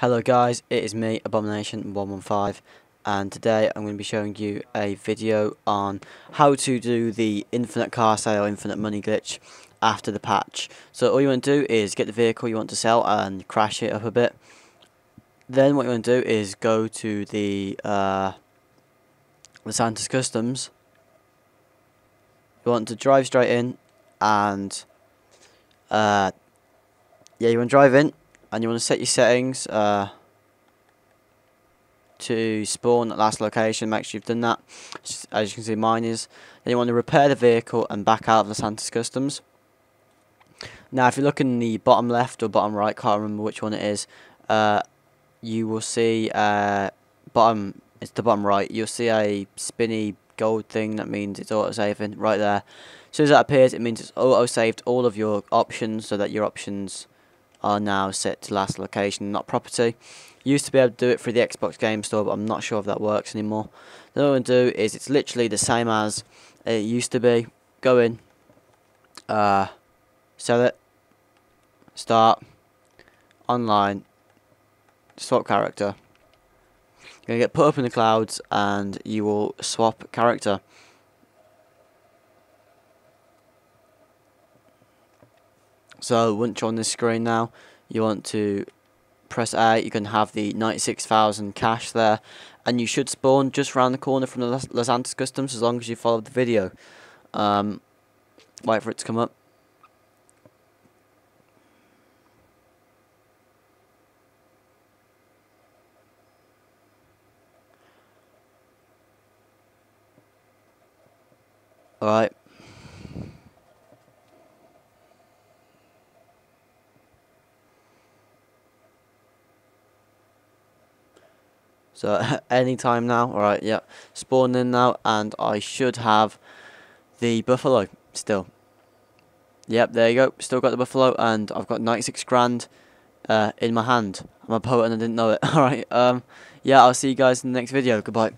Hello guys, it is me, Abomination115, and today I'm going to be showing you a video on how to do the infinite car sale, infinite money glitch after the patch. So all you want to do is get the vehicle you want to sell and crash it up a bit. Then what you want to do is go to the, uh, the Santos Customs. You want to drive straight in and, uh, yeah, you want to drive in and you want to set your settings uh, to spawn at last location make sure you've done that. As you can see mine is then you want to repair the vehicle and back out of the Santos Customs. Now if you look in the bottom left or bottom right can't remember which one it is uh, you will see uh, bottom it's the bottom right you'll see a spinny gold thing that means it's auto saving right there. As soon as that appears it means it's auto saved all of your options so that your options are now set to last location, not property. Used to be able to do it through the Xbox Game Store, but I'm not sure if that works anymore. What I'm to do is it's literally the same as it used to be. Go in, uh, sell it, start, online, swap character. You're going to get put up in the clouds and you will swap character. So once you're on this screen now, you want to press A, you can have the 96,000 cash there, and you should spawn just around the corner from the Los Santos Customs as long as you follow the video. Um, wait for it to come up. Alright. So anytime now, alright, yeah. Spawn in now and I should have the buffalo still. Yep, there you go. Still got the buffalo and I've got 96 grand uh, in my hand. I'm a poet and I didn't know it. Alright, um, yeah, I'll see you guys in the next video. Goodbye.